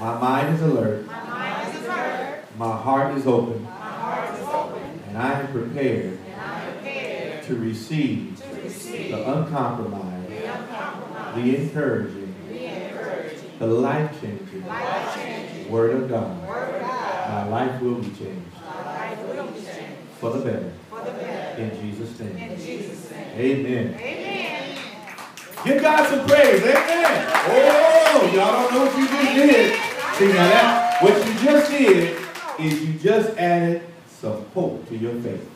My mind is alert. My mind is alert. My heart is open. My heart is open. And I am prepared And I am prepared to receive to receive the uncompromised, the uncompromised, the encouraging, the encouraging, the life-changing Word of God. Word of God. My life will be changed will be changed for the better. for the better. In Jesus' name. In Jesus' name. Amen. Amen. Give God some praise. Amen. Oh, y'all don't know what you just did. See, now that, what you just did is you just added some hope to your faith.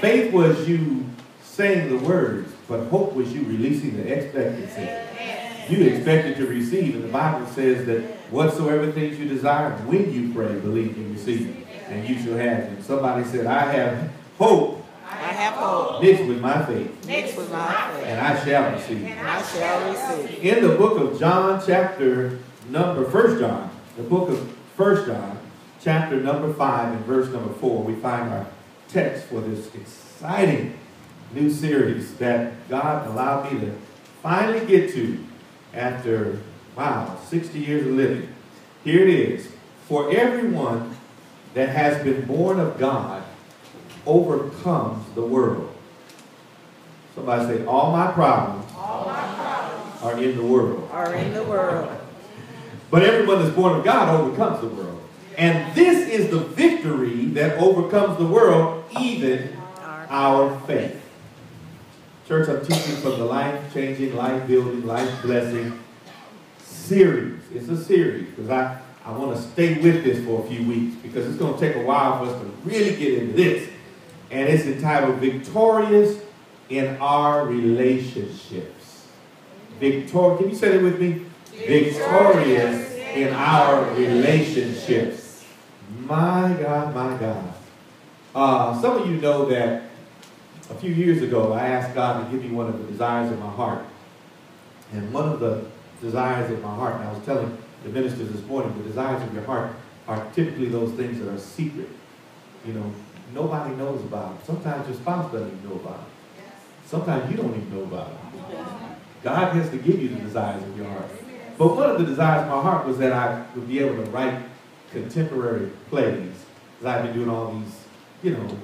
Faith was you saying the words, but hope was you releasing the expectancy. You expected to receive, and the Bible says that whatsoever things you desire, when you pray, believe and receive, and you shall have them. Somebody said, I have hope I have hope mixed with my faith, mixed with my faith, and I shall receive. and I shall receive. In the book of John, chapter number, First John, the book of First John, chapter number 5 and verse number 4, we find our text for this exciting new series that God allowed me to finally get to after, wow, 60 years of living. Here it is. For everyone that has been born of God overcomes the world. Somebody say, all my problems All my problems are in the world. Are in the world. But everyone that's born of God overcomes the world. And this is the victory that overcomes the world, even Our faith. Church, I'm teaching from the life changing, life building, life blessing series. It's a series because I, I want to stay with this for a few weeks because it's going to take a while for us to really get into this. And it's entitled Victorious in Our Relationships. Victor, can you say that with me? Victorious in our relationships. My God, my God. Uh, some of you know that a few years ago, I asked God to give me one of the desires of my heart. And one of the desires of my heart, and I was telling the ministers this morning, the desires of your heart are typically those things that are secret. You know, nobody knows about them. Sometimes your spouse doesn't even know about them. Sometimes you don't even know about them. God has to give you the desires of your heart. But one of the desires of my heart was that I would be able to write contemporary plays. Because I've been doing all these, you know,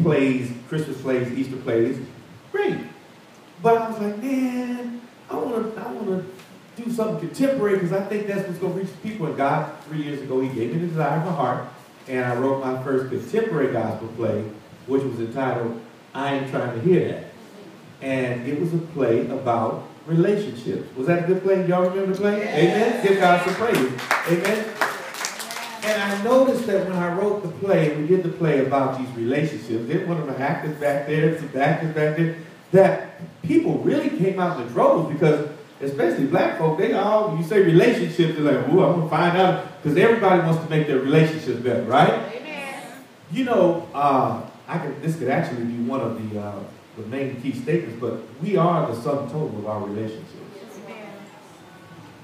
plays, Christmas plays, Easter plays. Great. But I was like, man, I want to I wanna do something contemporary because I think that's what's going to reach people. And God, three years ago, He gave me the desire of my heart. And I wrote my first contemporary gospel play, which was entitled, I Ain't Trying to Hear That. And it was a play about relationships. Was that a good play? Y'all remember the play? Amen? Give God some praise. Amen? And I noticed that when I wrote the play, we did the play about these relationships, there's one of the actors back there, some actors back there, that people really came out in the droves because, especially black folk, they all, you say relationships, they're like, ooh, I'm going to find out, because everybody wants to make their relationships better, right? Amen. You know, uh, I could, this could actually be one of the, uh, the main key statements, but we are the sum total of our relationships.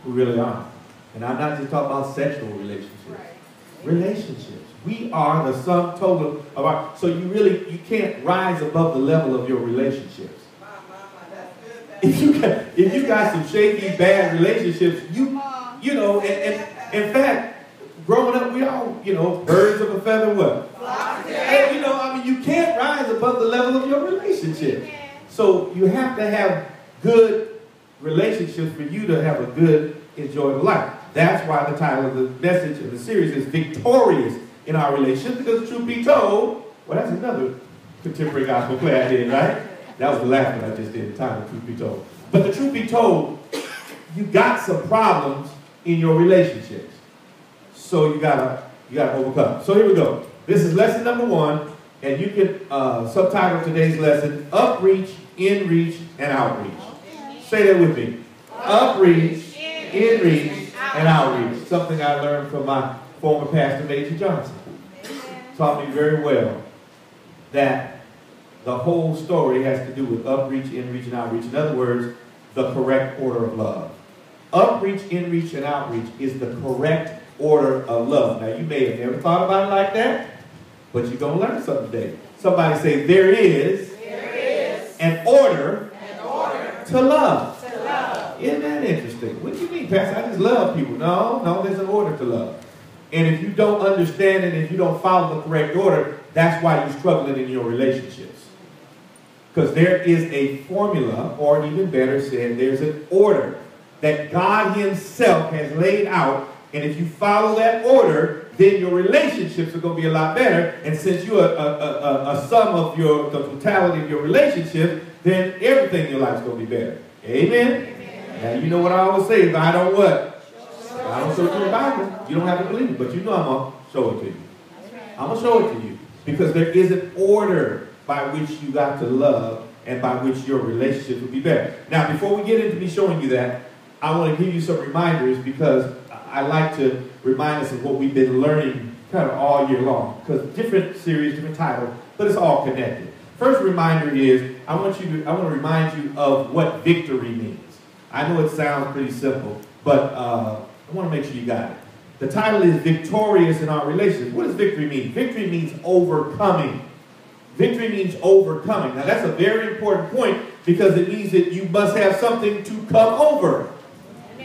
We really are. And I'm not just talking about sexual relationships. Relationships. We are the sum total of our. So you really you can't rise above the level of your relationships. If you got if you got some shaky bad relationships, you uh-huh. you know, and, and in fact, growing up, we all you know birds of a feather. What? And, you know, I mean, you can't rise above the level of your relationship. So you have to have good relationships for you to have a good, enjoyable life. That's why the title of the message of the series is Victorious in Our Relationships, because truth be told, well, that's another contemporary gospel play I did, right? That was the last one I just did, title, Truth Be Told. But the truth be told, you got some problems in your relationships. So you gotta, you gotta overcome. So here we go. This is lesson number one, and you can uh, subtitle today's lesson, Upreach, Inreach, and Outreach. Say that with me. Upreach, Inreach, and Outreach. Something I learned from my former pastor, Major Johnson. Taught me very well that the whole story has to do with upreach, inreach, and outreach. In other words, the correct order of love. Upreach, inreach, and outreach is the correct order of love. Now, you may have never thought about it like that, but you're going to learn something today. Somebody say, there is, There is an order an order to love. to love. Isn't that interesting? What do you mean, Pastor? I just love people. No, no, there's an order to love. And if you don't understand it, if you don't follow the correct order, that's why you're struggling in your relationships. Because there is a formula, or even better said, there's an order that God Himself has laid out. And if you follow that order, then your relationships are going to be a lot better. And since you're a, a, a, a sum of your the totality of your relationship, then everything in your life is going to be better. Amen? Amen. Now you know what I always say: if I don't what, I don't show it to the Bible. You don't have to believe it, but you know I'm gonna show it to you. I'm gonna show it to you because there is an order by which you got to love and by which your relationship would be better. Now, before we get into me showing you that, I want to give you some reminders because I like to remind us of what we've been learning kind of all year long. Because different series, different title, but it's all connected. First reminder is I want you to I want to remind you of what victory means. I know it sounds pretty simple, but uh, I want to make sure you got it. The title is Victorious in Our Relationship. What does victory mean? Victory means overcoming. Victory means overcoming. Now that's a very important point because it means that you must have something to come over.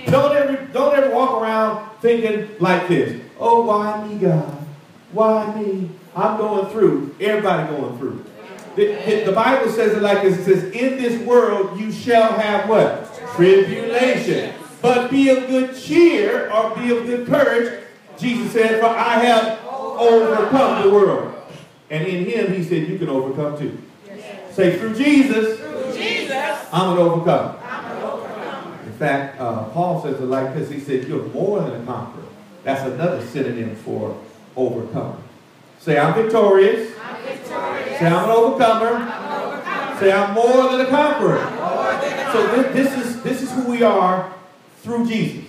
Don't ever, don't ever walk around thinking like this. Oh, why me, God? Why me? I'm going through. Everybody going through. The, the, Bible says it like this. It says, in this world you shall have what? Tribulation. But be of good cheer or be of good courage. Jesus said, for I have overcome the world. And in him, he said, you can overcome too. Yes. Say, through Jesus, through Jesus I'm an overcomer. In fact, uh, Paul says it like this. He said, you're more than a conqueror. That's another synonym for overcomer. Say, I'm victorious. I'm victorious. Say, I'm an overcomer. I'm an overcomer. Say, I'm more than a conqueror. I'm more than a so this, this, is, this is who we are through Jesus.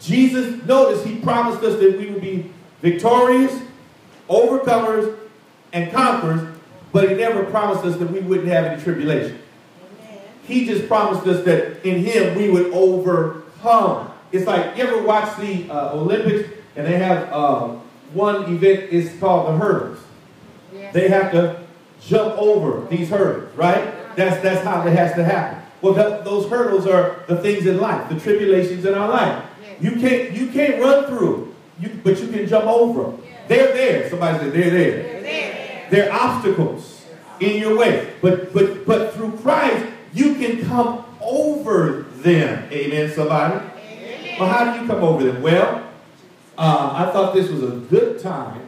Jesus, notice, he promised us that we would be victorious, overcomers, and conquerors, but he never promised us that we wouldn't have any tribulation. He just promised us that in him we would overcome. It's like, you ever watch the uh, Olympics and they have uh, one event is called the hurdles. Yes. They have to jump over these hurdles, right? That's, that's how it has to happen. Well, those hurdles are the things in life, the tribulations in our life. Yes. You can't you can't run through them, you, but you can jump over them. They're there. Somebody said they're there. They're, there. they're obstacles in your way, but but but through Christ you can come over them. Amen, somebody? Amen. Well, how do you come over them? Well, uh, I thought this was a good time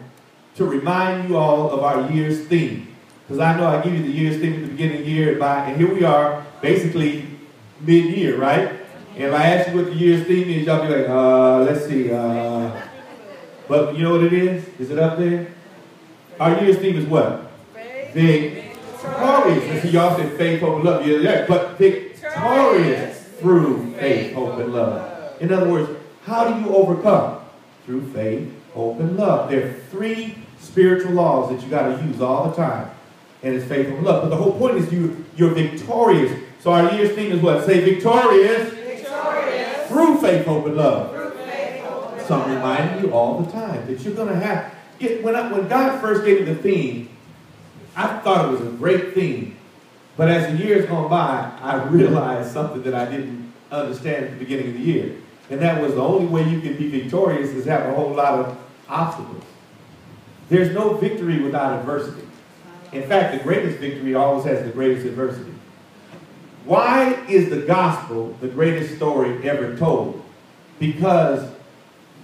to remind you all of our year's theme. Because I know I give you the year's theme at the beginning of the year, and here we are, basically mid-year, right? And if I ask you what the year's theme is, y'all be like, uh, let's see. Uh, but you know what it is? Is it up there? Our year's theme is what? Victorious. And see, y'all said faith, hope, and love. Yeah, yeah, but victorious through faith, hope, and love. In other words, how do you overcome? Through faith, hope, and love. There are three spiritual laws that you got to use all the time. And it's faith, hope, and love. But the whole point is you, you're victorious. So our year's theme is what? Say victorious. Victorious. Through faith, hope, and love. Through faith, hope, and so I'm reminding you all the time that you're going to have. It, when, I, when God first gave me the theme, I thought it was a great theme. But as the years gone by, I realized something that I didn't understand at the beginning of the year. And that was the only way you can be victorious is have a whole lot of obstacles. There's no victory without adversity. In fact, the greatest victory always has the greatest adversity. Why is the gospel the greatest story ever told? Because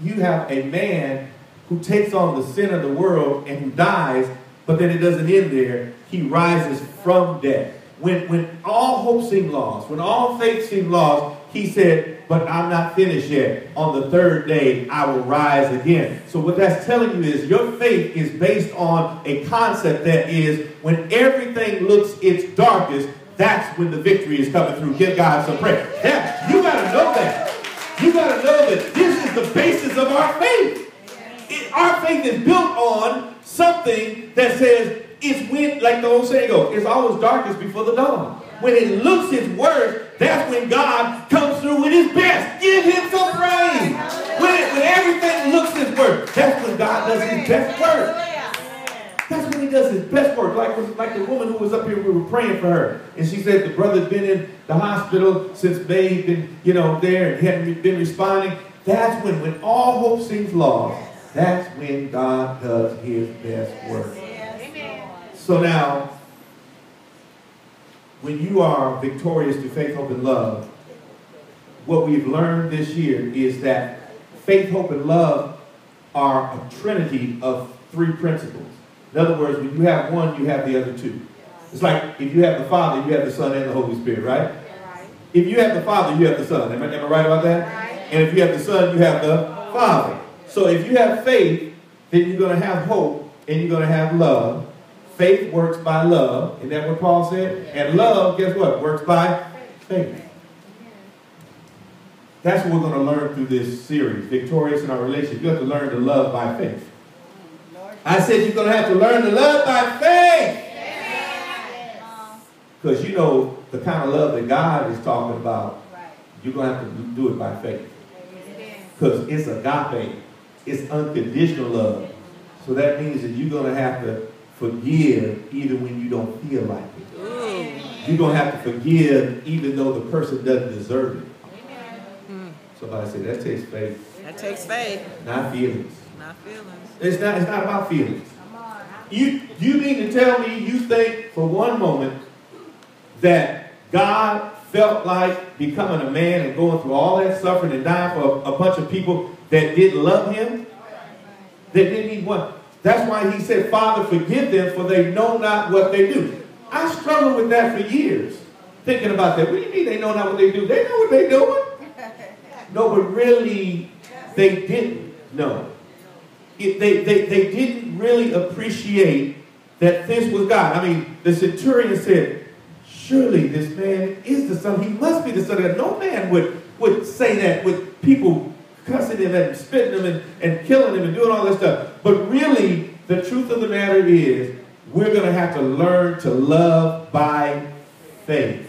you have a man who takes on the sin of the world and who dies but then it doesn't end there. He rises from death. When, when all hope seemed lost, when all faith seemed lost, he said, but I'm not finished yet. On the third day, I will rise again. So what that's telling you is your faith is based on a concept that is when everything looks its darkest, that's when the victory is coming through. Give God some praise. Yeah, you got to know that. You got to know that this the basis of our faith. It, our faith is built on something that says it's when, like the old saying goes, it's always darkest before the dawn. When it looks its worst, that's when God comes through with his best. Give him some praise. When, it, when everything looks its worst, that's when God does his best work. That's when he does his best work. Like, like the woman who was up here, we were praying for her. And she said the brother's been in the hospital since May, been, you know, there and he hadn't been responding. That's when, when all hope seems lost, that's when God does his best work. So now, when you are victorious through faith, hope, and love, what we've learned this year is that faith, hope, and love are a trinity of three principles. In other words, when you have one, you have the other two. It's like if you have the Father, you have the Son and the Holy Spirit, right? If you have the Father, you have the Son. Am I, am I right about that? And if you have the Son, you have the Father. So if you have faith, then you're going to have hope and you're going to have love. Faith works by love. Isn't that what Paul said? And love, guess what? Works by faith. That's what we're going to learn through this series, Victorious in Our Relationship. You have to learn to love by faith. I said you're going to have to learn to love by faith. Because you know the kind of love that God is talking about, you're going to have to do it by faith. Because it's agape. It's unconditional love. So that means that you're going to have to forgive even when you don't feel like it. Ooh. You're going to have to forgive even though the person doesn't deserve it. Somebody say that takes faith, That takes faith, not feelings. not feelings. It's not, it's not about feelings. You, you mean to tell me you think for one moment that God felt like becoming a man and going through all that suffering and dying for a, a bunch of people that didn't love him? That didn't even want. That's why he said, Father, forgive them, for they know not what they do. I struggled with that for years, thinking about that. What do you mean they know not what they do? They know what they're doing. No, but really, they didn't know. It, they, they, they didn't really appreciate that this was God. I mean, the centurion said, surely this man is the son. He must be the son of God. No man would, would say that with people cussing him and spitting him and, and killing him and doing all this stuff. But really, the truth of the matter is, we're going to have to learn to love by faith.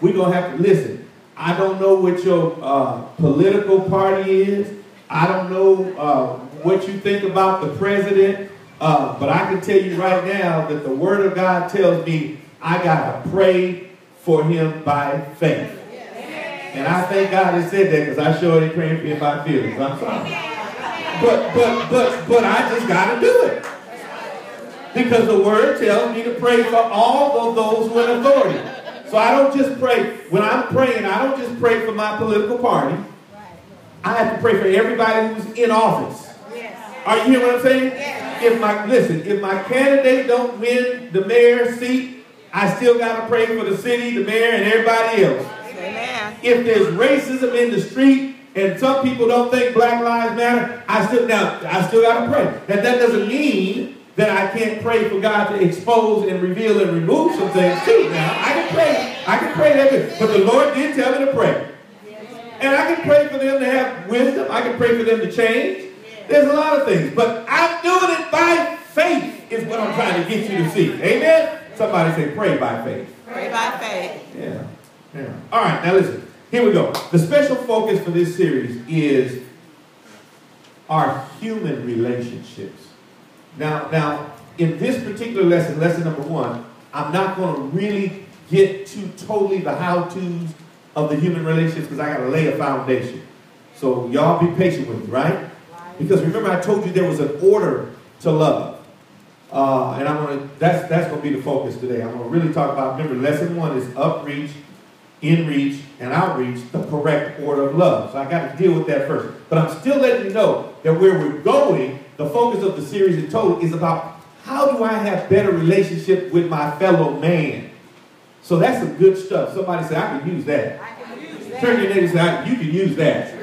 We're going to have to listen. I don't know what your uh, political party is. I don't know uh, what you think about the president. Uh, but I can tell you right now that the Word of God tells me I got to pray for him by faith. And I thank God he said that because I sure ain't praying for him by feelings. I'm sorry. But, but, but, but I just got to do it. Because the Word tells me to pray for all of those who are in authority. So I don't just pray, when I'm praying, I don't just pray for my political party. I have to pray for everybody who's in office. Are you hearing what I'm saying? If my listen, if my candidate don't win the mayor's seat, I still got to pray for the city, the mayor, and everybody else. Amen. If there's racism in the street and some people don't think Black Lives Matter, I still now I still got to pray. That that doesn't mean that I can't pray for God to expose and reveal and remove some things too. Now I can pray, I can pray that, but the Lord did tell me to pray, and I can pray for them to have wisdom. I can pray for them to change. There's a lot of things, but I'm doing it by faith. Is what I'm trying to get you to see. Amen. Somebody say, pray by faith. Pray by faith. Yeah. Yeah. All right, now listen. Here we go. The special focus for this series is our human relationships. Now, now, in this particular lesson, lesson number one, I'm not going to really get to totally the how-tos of the human relationships because I got to lay a foundation. So y'all be patient with me, right? Because remember, I told you there was an order to love. Uh, and I'm gonna that's that's gonna be the focus today. I'm gonna really talk about remember lesson one is upreach, in reach, and outreach, the correct order of love. So I got to deal with that first. But I'm still letting you know that where we're going, the focus of the series in total is about how do I have better relationship with my fellow man. So that's some good stuff. Somebody say I can use that. Turn your neighbor and say you can use that.